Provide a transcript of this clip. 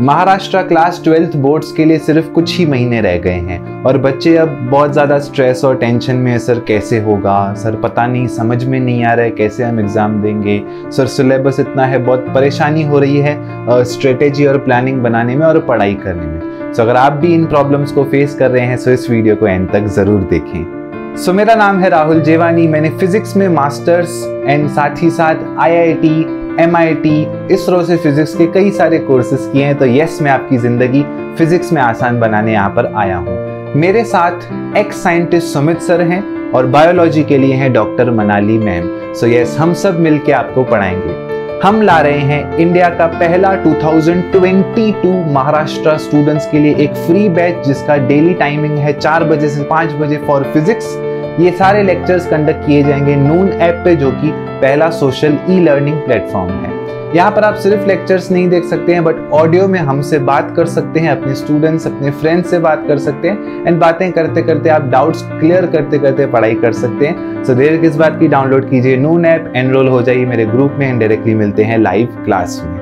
Maharashtra class twelfth boards के लिए सिर्फ़ कुछ ही महीने रह गए हैं। और बच्चे अब बहुत ज़्यादा स्ट्रेस और टेंशन में सर, कैसे होगा? सर, पता नहीं, समझ में नहीं आ रहा है कैसे हम एग्ज़ाम देंगे। सर सिलेबस इतना है, बहुत परेशानी हो रही है स्ट्रेटेजी और प्लानिंग बनाने में और पढ़ाई करने में। सो अगर आप भी इन प्रॉब्लम्स को फेस कर रहे हैं सो इस वीडियो को एंड तक ज़रूर देखें। सो मेरा नाम है राहुल जेवानी। मैंने फिजिक्स में मास्टर्स एंड साथ ही साथ आईआईटी MIT इसरो से फिजिक्स के कई सारे कोर्सेज किए हैं तो यस मैं आपकी ज़िंदगी फिजिक्स में आसान बनाने यहाँ पर आया हूँ। मेरे साथ एक्स साइंटिस्ट सुमित सर हैं और बायोलॉजी के लिए हैं doctor Manali ma'am. So yes हम सब मिलके आपको पढ़ाएँगे। हम ला रहे हैं इंडिया का पहला 2022 महाराष्ट्र स्टूडेंट्स के लिए एक फ्री बैच जिसका डेली टाइमिंग है चार बजे से पाँच बजे फॉर फिजिक्स ये सारे लेक्चर्स कंडक्ट किए जाएँगे नून ऐप पे, जो कि पहला सोशल ई लर्निंग प्लेटफॉर्म है। यहाँ पर आप सिर्फ़ लेक्चर्स नहीं देख सकते हैं बट ऑडियो में हमसे बात कर सकते हैं, अपने स्टूडेंट्स अपने फ्रेंड्स से बात कर सकते हैं। एंड बातें करते करते आप डाउट्स क्लियर करते करते पढ़ाई कर सकते हैं। सो देर किस बात की डाउनलोड कीजिए नून ऐप एनरोल हो जाइए मेरे ग्रुप में एंड डायरेक्टली मिलते हैं लाइव क्लास में।